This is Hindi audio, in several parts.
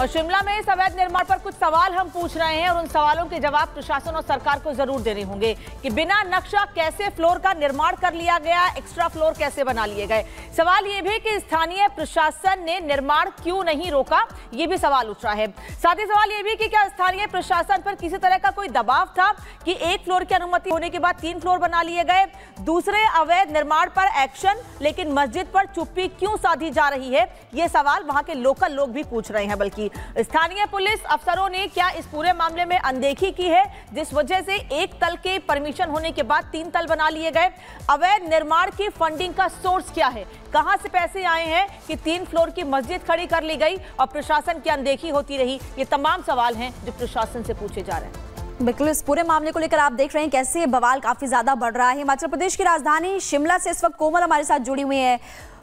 और शिमला में इस अवैध निर्माण पर कुछ सवाल हम पूछ रहे हैं और उन सवालों के जवाब प्रशासन और सरकार को ज़रूर देने होंगे कि बिना नक्शा कैसे फ्लोर का निर्माण कर लिया गया, एक्स्ट्रा फ्लोर कैसे बना लिए गए? सवाल ये भी कि स्थानीय प्रशासन ने निर्माण क्यों नहीं रोका? ये भी सवाल उठ रहा है। साथ ही सवाल ये भी कि क्या स्थानीय प्रशासन पर किसी तरह का कोई दबाव था कि एक फ्लोर की अनुमति होने के बाद तीन फ्लोर बना लिए गए? दूसरे अवैध निर्माण पर एक्शन, लेकिन मस्जिद पर चुप्पी क्यों साधी जा रही है? ये सवाल वहाँ के लोकल लोग भी पूछ रहे हैं, बल्कि स्थानीय पुलिस अफसरों ने क्या इस पूरे मामले में अनदेखी की है, जिस वजह से एक तल के परमिशन होने के बाद तीन तल बना लिए गए? अवैध निर्माण की फंडिंग का सोर्स क्या है? कहाँ से पैसे आए हैं कि तीन फ्लोर की मस्जिद खड़ी कर ली गई और प्रशासन की अनदेखी होती रही? ये तमाम सवाल हैं जो प्रशासन से पूछे जा रहे हैं। बिल्कुल, इस पूरे मामले को लेकर आप देख रहे हैं कैसे बवाल काफ़ी ज़्यादा बढ़ रहा है। हिमाचल प्रदेश की राजधानी शिमला से इस वक्त कोमल हमारे साथ जुड़ी हुई है।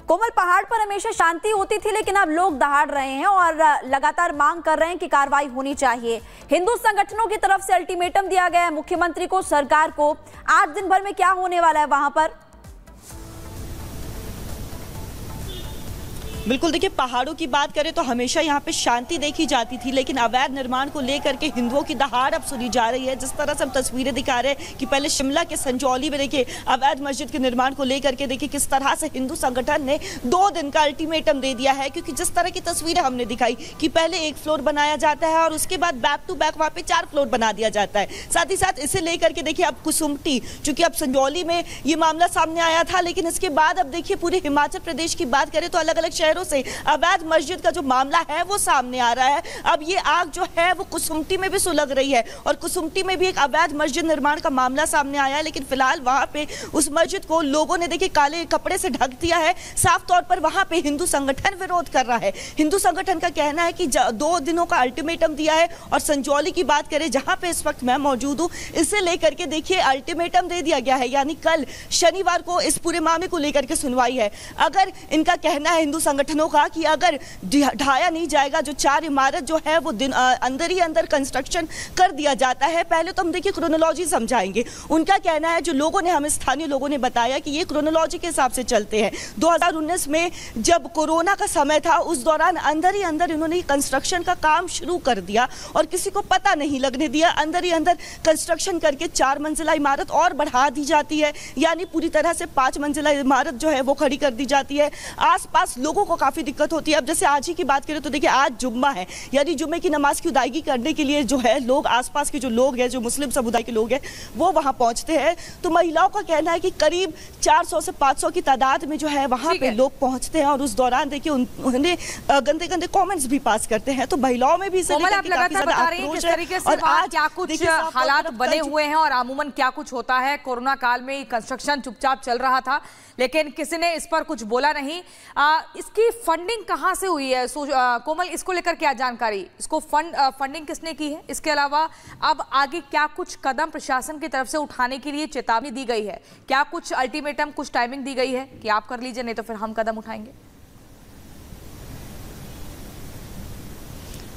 कोमल पहाड़ पर हमेशा शांति होती थी, लेकिन अब लोग दहाड़ रहे हैं और लगातार मांग कर रहे हैं कि कार्रवाई होनी चाहिए। हिंदू संगठनों की तरफ़ से अल्टीमेटम दिया गया है। मुख्यमंत्री को, सरकार को, आज दिन भर में क्या होने वाला है वहाँ पर? बिल्कुल, देखिए, पहाड़ों की बात करें तो हमेशा यहाँ पे शांति देखी जाती थी, लेकिन अवैध निर्माण को लेकर के हिंदुओं की दहाड़ अब सुनी जा रही है। जिस तरह से हम तस्वीरें दिखा रहे हैं कि पहले शिमला के संजौली में, देखिए, अवैध मस्जिद के निर्माण को लेकर के, देखिए, किस तरह से हिंदू संगठन ने दो दिन का अल्टीमेटम दे दिया है, क्योंकि जिस तरह की तस्वीरें हमने दिखाई कि पहले एक फ्लोर बनाया जाता है और उसके बाद बैक टू बैक वहाँ पे चार फ्लोर बना दिया जाता है। साथ ही साथ इसे लेकर के, देखिए, अब कुसुमटी चूँकि अब संजौली में ये मामला सामने आया था, लेकिन इसके बाद अब, देखिए, पूरे हिमाचल प्रदेश की बात करें तो अलग अलग शहर शहरों से। अवैध मस्जिद का जो मामला है, वो सामने आ रहा है। अब ये आग जो है, वो कुसुमटी में भी सुलग रही है और कुसुमटी में भी एक अवैध मस्जिद निर्माण का मामला सामने आया है, लेकिन फ़िलहाल वहाँ पे उस मस्जिद को लोगों ने देखिए काले कपड़े से ढक दिया है। साफ़ तौर पर वहाँ पे हिंदू संगठन विरोध कर रहा है। हिंदू संगठन का कहना है कि दो दिनों का अल्टीमेटम दिया है और संजौली की बात करें, जहाँ पे इस वक्त मैं मौजूद हूँ, इसे लेकर के देखिए अल्टीमेटम दे दिया गया है। यानी कल शनिवार को इस पूरे मामले को लेकर के सुनवाई है। अगर इनका कहना है हिंदू संगठनों का कि अगर ढाया नहीं जाएगा, जो चार इमारत जो है वो दिन अंदर ही अंदर कंस्ट्रक्शन कर दिया जाता है। पहले तो हम देखिए क्रोनोलॉजी समझाएँगे। उनका कहना है, जो लोगों ने, हमें स्थानीय लोगों ने बताया कि ये क्रोनोलॉजी के हिसाब से चलते हैं। 2019 में जब कोरोना का समय था, उस दौरान अंदर ही अंदर इन्होंने कंस्ट्रक्शन का काम शुरू कर दिया और किसी को पता नहीं, लगने दिया। अंदर ही अंदर कंस्ट्रक्शन करके चार मंजिला इमारत और बढ़ा दी जाती है। यानी पूरी तरह से पाँच मंजिला इमारत जो है वो खड़ी कर दी जाती है। आसपास लोगों को काफ़ी दिक्कत होती है। अब जैसे आज ही की बात करें तो देखिए आज जुम्मा है। यानी जुम्मे की नमाज़ की उदायगी करने के लिए जो है लोग आसपास के जो लोग हैं जो मुस्लिम समुदाय के लोग हैं वो वहाँ पहुँचते हैं। तो महिलाओं का कहना है कि करीब 400 से 500 की तादाद में जो है वहाँ पे लोग पहुँचते हैं और उस दौरान देखिए उन्हें गंदे गंदे कॉमेंट्स भी पास करते हैं। तो महिलाओं में भी और आज क्या कुछ हालात बने हुए हैं और अमूमन क्या कुछ होता है? कोरोना काल में कंस्ट्रक्शन चुपचाप चल रहा था लेकिन किसी ने इस पर कुछ बोला नहीं। आ, इसकी फंडिंग कहाँ से हुई है? आ, कोमल इसको लेकर क्या जानकारी? इसको फंड फंडिंग किसने की है? इसके अलावा अब आगे क्या कुछ कदम प्रशासन की तरफ़ से उठाने के लिए चेतावनी दी गई है? क्या कुछ अल्टीमेटम कुछ टाइमिंग दी गई है कि आप कर लीजिए नहीं तो फिर हम कदम उठाएँगे?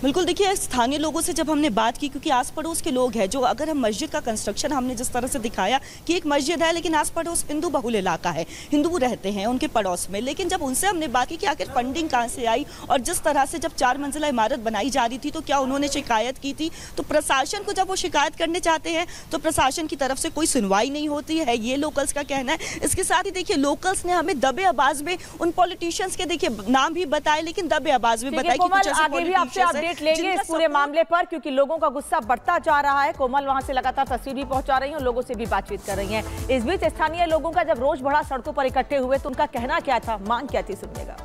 बिल्कुल देखिए स्थानीय लोगों से जब हमने बात की क्योंकि आस पड़ोस के लोग हैं जो अगर हम मस्जिद का कंस्ट्रक्शन हमने जिस तरह से दिखाया कि एक मस्जिद है लेकिन आस पड़ोस हिंदू बहुल इलाका है हिंदू रहते हैं उनके पड़ोस में लेकिन जब उनसे हमने बात की कि आखिर फंडिंग कहाँ से आई और जिस तरह से जब चार मंजिला इमारत बनाई जा रही थी तो क्या उन्होंने शिकायत की थी? तो प्रशासन को जब वो शिकायत करने चाहते हैं तो प्रशासन की तरफ़ से कोई सुनवाई नहीं होती है ये लोकल्स का कहना है। इसके साथ ही देखिए लोकल्स ने हमें दबे आवाज़ में उन पॉलिटिशियंस के देखिए नाम भी बताए लेकिन दबे आवाज़ में बताए कि कुछ ऐसे अपडेट लेंगे इस पूरे मामले पर क्योंकि लोगों का गुस्सा बढ़ता जा रहा है। कोमल वहाँ से लगातार तस्वीर भी पहुँचा रही है लोगों से भी बातचीत कर रही हैं। इस बीच स्थानीय लोगों का जब रोज बढ़ा सड़कों पर इकट्ठे हुए तो उनका कहना क्या था? मांग क्या थी सुनिएगा।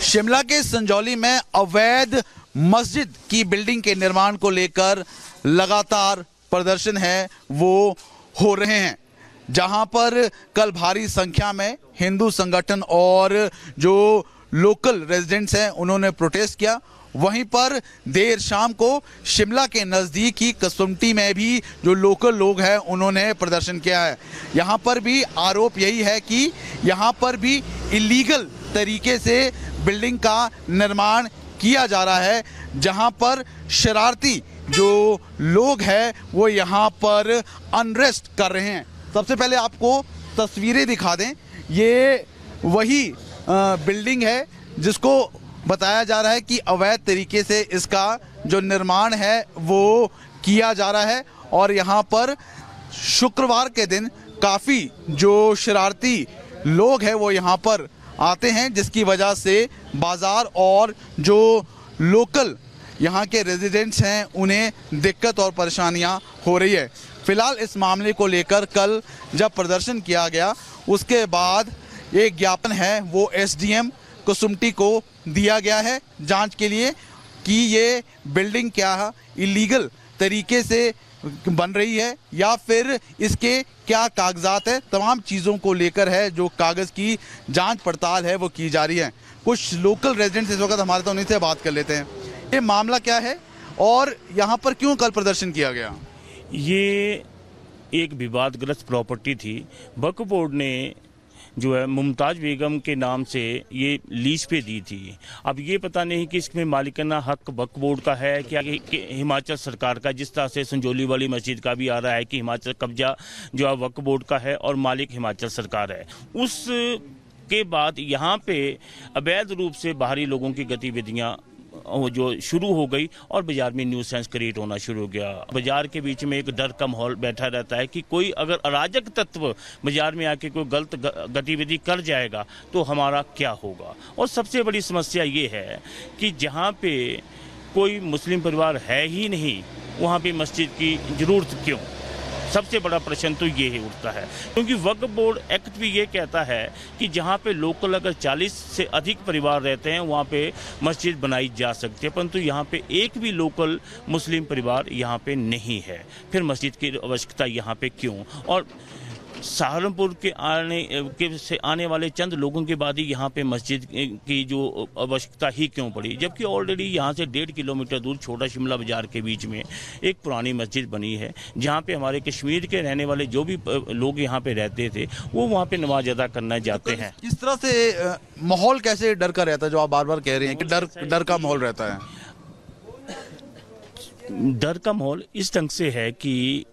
शिमला के संजौली में अवैध मस्जिद की बिल्डिंग के निर्माण को लेकर लगातार प्रदर्शन है वो हो रहे हैं। जहाँ पर कल भारी संख्या में हिंदू संगठन और जो लोकल रेजिडेंट्स हैं उन्होंने प्रोटेस्ट किया। वहीं पर देर शाम को शिमला के नज़दीक ही कसुमटी में भी जो लोकल लोग हैं, उन्होंने प्रदर्शन किया है। यहाँ पर भी आरोप यही है कि यहाँ पर भी इलीगल तरीके से बिल्डिंग का निर्माण किया जा रहा है, जहाँ पर शरारती जो लोग हैं, वो यहाँ पर अनरेस्ट कर रहे हैं। सबसे पहले आपको तस्वीरें दिखा दें। ये वही बिल्डिंग है, जिसको बताया जा रहा है कि अवैध तरीके से इसका जो निर्माण है, वो किया जा रहा है और यहाँ पर शुक्रवार के दिन काफ़ी जो शरारती लोग हैं, वो यहाँ पर आते हैं, जिसकी वजह से बाज़ार और जो लोकल यहाँ के रेजिडेंट्स हैं, उन्हें दिक्कत और परेशानियाँ हो रही है। फ़िलहाल इस मामले को लेकर कल जब प्रदर्शन किया गया, उसके बाद एक ज्ञापन है, वो एसडीएम कुसुमटी को दिया गया है जाँच के लिए कि ये बिल्डिंग क्या इलीगल तरीके से बन रही है या फिर इसके क्या कागजात है। तमाम चीज़ों को लेकर है जो कागज़ की जाँच पड़ताल है, वो की जा रही है। कुछ लोकल रेजिडेंट्स इस वक्त हमारे तो उन्हीं से बात कर लेते हैं। ये मामला क्या है और यहाँ पर क्यों कल प्रदर्शन किया गया? ये एक विवादग्रस्त प्रॉपर्टी थी। वक्फ बोर्ड ने जो है मुमताज़ बेगम के नाम से ये लीज पे दी थी। अब ये पता नहीं कि इसमें मालिकाना हक वक्फ बोर्ड का है क्या हिमाचल सरकार का जिस तरह से संजोली वाली मस्जिद का भी आ रहा है कि हिमाचल कब्जा जो है वक्फ बोर्ड का है और मालिक हिमाचल सरकार है। उस के बाद यहाँ पे अवैध रूप से बाहरी लोगों की गतिविधियाँ जो शुरू हो गई और बाज़ार में न्यू सेंस क्रिएट होना शुरू हो गया। बाज़ार के बीच में एक डर का माहौल बैठा रहता है कि कोई अगर अराजक तत्व बाज़ार में आके कोई गलत गतिविधि कर जाएगा तो हमारा क्या होगा? और सबसे बड़ी समस्या ये है कि जहाँ पे कोई मुस्लिम परिवार है ही नहीं, वहाँ पे मस्जिद की ज़रूरत क्यों? सबसे बड़ा प्रश्न तो ये ही उठता है। क्योंकि वक्फ बोर्ड एक्ट भी ये कहता है कि जहाँ पे लोकल अगर 40 से अधिक परिवार रहते हैं, वहाँ पे मस्जिद बनाई जा सकती है, परंतु यहाँ पे एक भी लोकल मुस्लिम परिवार यहाँ पे नहीं है। फिर मस्जिद की आवश्यकता यहाँ पे क्यों? और सहारनपुर के आने के से आने वाले चंद लोगों के बाद ही यहाँ पे मस्जिद की जो आवश्यकता ही क्यों पड़ी? जबकि ऑलरेडी यहाँ से डेढ़ किलोमीटर दूर छोटा शिमला बाज़ार के बीच में एक पुरानी मस्जिद बनी है जहाँ पे हमारे कश्मीर के रहने वाले जो भी लोग यहाँ पे रहते थे वो वहाँ पे नमाज़ अदा करना जाते हैं। इस तरह से माहौल कैसे डर का रहता है जो आप बार बार कह रहे हैं कि डर डर का माहौल रहता है? डर का माहौल इस ढंग से है कि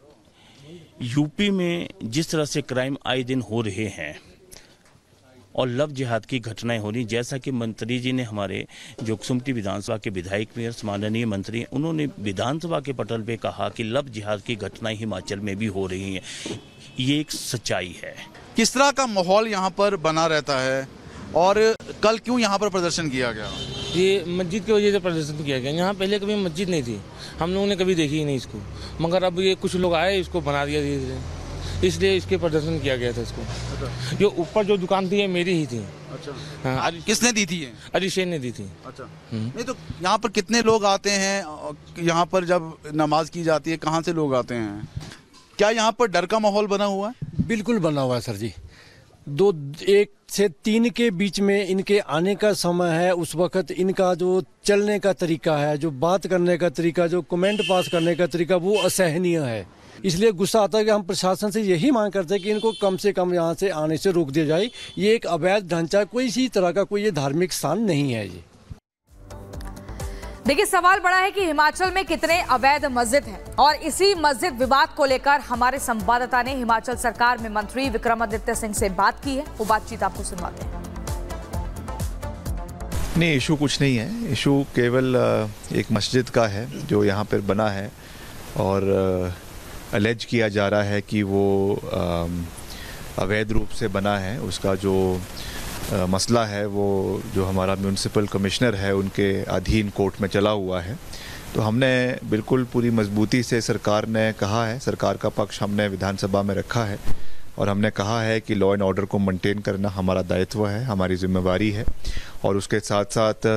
यूपी में जिस तरह से क्राइम आए दिन हो रहे हैं और लव जिहाद की घटनाएँ हो रही जैसा कि मंत्री जी ने हमारे जो कुसुमती विधानसभा के विधायक मेयर, माननीय मंत्री, उन्होंने विधानसभा के पटल पे कहा कि लव जिहाद की घटनाएँ हिमाचल में भी हो रही हैं। ये एक सच्चाई है। किस तरह का माहौल यहाँ पर बना रहता है और कल क्यों यहाँ पर प्रदर्शन किया गया? ये मस्जिद की वजह से प्रदर्शन किया गया। यहाँ पहले कभी मस्जिद नहीं थी। हम लोगों ने कभी देखी ही नहीं इसको। मगर अब ये कुछ लोग आए इसको बना दिया धीरे धीरे इसलिए इसके प्रदर्शन किया गया था इसको। अच्छा। जो ऊपर जो दुकान थी ये मेरी ही थी। अच्छा। हाँ। किसने दी थी अरिशेन ने दी थी। अच्छा। हम्म। नहीं तो यहाँ पर कितने लोग आते हैं? यहाँ पर जब नमाज़ की जाती है कहाँ से लोग आते हैं? क्या यहाँ पर डर का माहौल बना हुआ है? बिल्कुल बना हुआ है सर जी। दो, एक से तीन के बीच में इनके आने का समय है, उस वक्त इनका जो चलने का तरीका है, जो बात करने का तरीका, जो कमेंट पास करने का तरीका, वो असहनीय है। इसलिए गुस्सा आता है कि हम प्रशासन से यही मांग करते हैं कि इनको कम से कम यहाँ से आने से रोक दिया जाए। ये एक अवैध ढांचा, कोई इसी तरह का कोई ये धार्मिक स्थान नहीं है ये। देखिए, सवाल बड़ा है कि हिमाचल में कितने अवैध मस्जिद हैं? और इसी मस्जिद विवाद को लेकर हमारे संवाददाता ने हिमाचल सरकार में मंत्री विक्रमादित्य सिंह से बात की है। वो बातचीत आपको सुनवाते हैं। नहीं, इशू कुछ नहीं है। इशू केवल एक मस्जिद का है, जो यहाँ पर बना है। और अलेज किया जा रहा है कि वो अवैध रूप से बना है। उसका जो मसला है, वो जो हमारा म्यूनसिपल कमिश्नर है, उनके अधीन कोर्ट में चला हुआ है। तो हमने बिल्कुल पूरी मजबूती से सरकार ने कहा है, सरकार का पक्ष हमने विधानसभा में रखा है और हमने कहा है कि लॉ एंड ऑर्डर को मेंटेन करना हमारा दायित्व है, हमारी जिम्मेवारी है और उसके साथ साथ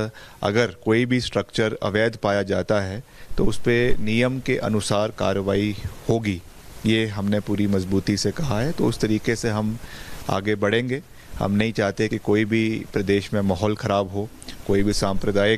अगर कोई भी स्ट्रक्चर अवैध पाया जाता है तो उस पर नियम के अनुसार कार्रवाई होगी। ये हमने पूरी मजबूती से कहा है तो उस तरीके से हम आगे बढ़ेंगे। हम नहीं चाहते कि कोई भी प्रदेश में माहौल ख़राब हो कोई भी सांप्रदायिक